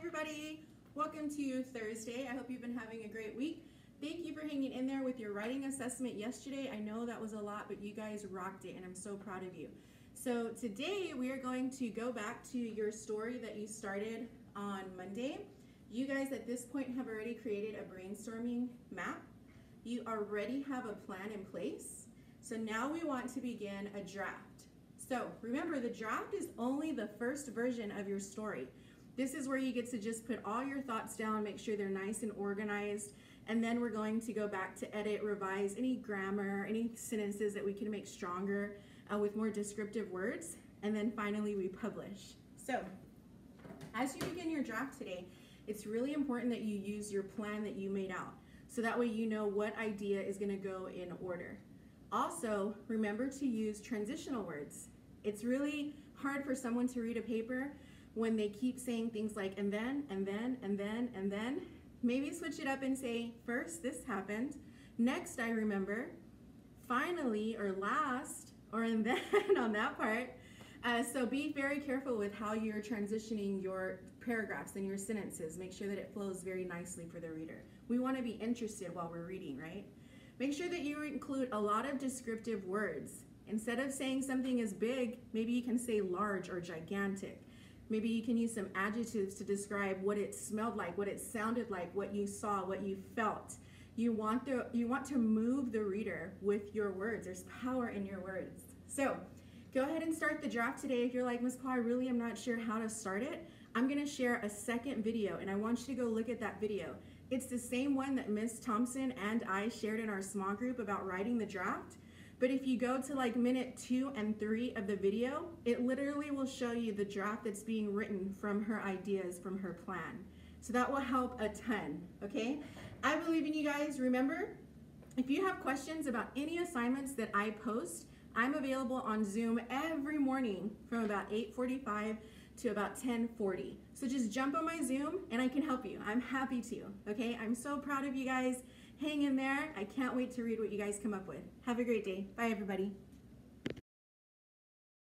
everybody. Welcome to Thursday. I hope you've been having a great week. Thank you for hanging in there with your writing assessment yesterday. I know that was a lot, but you guys rocked it and I'm so proud of you. So today we are going to go back to your story that you started on Monday. You guys at this point have already created a brainstorming map. You already have a plan in place. So now we want to begin a draft. So remember the draft is only the first version of your story. This is where you get to just put all your thoughts down, make sure they're nice and organized, and then we're going to go back to edit, revise any grammar, any sentences that we can make stronger uh, with more descriptive words, and then finally we publish. So, as you begin your draft today, it's really important that you use your plan that you made out. So that way you know what idea is gonna go in order. Also, remember to use transitional words. It's really hard for someone to read a paper when they keep saying things like, and then, and then, and then, and then, maybe switch it up and say, first, this happened. Next, I remember. Finally, or last, or and then on that part. Uh, so be very careful with how you're transitioning your paragraphs and your sentences. Make sure that it flows very nicely for the reader. We want to be interested while we're reading, right? Make sure that you include a lot of descriptive words. Instead of saying something is big, maybe you can say large or gigantic. Maybe you can use some adjectives to describe what it smelled like, what it sounded like, what you saw, what you felt. You want, the, you want to move the reader with your words. There's power in your words. So go ahead and start the draft today. If you're like, Ms. Paul, I really am not sure how to start it, I'm gonna share a second video and I want you to go look at that video. It's the same one that Ms. Thompson and I shared in our small group about writing the draft. But if you go to like minute two and three of the video, it literally will show you the draft that's being written from her ideas, from her plan. So that will help a ton, okay? I believe in you guys. Remember, if you have questions about any assignments that I post, I'm available on Zoom every morning from about 8.45 to about 10.40. So just jump on my Zoom and I can help you. I'm happy to, okay? I'm so proud of you guys. Hang in there. I can't wait to read what you guys come up with. Have a great day. Bye, everybody.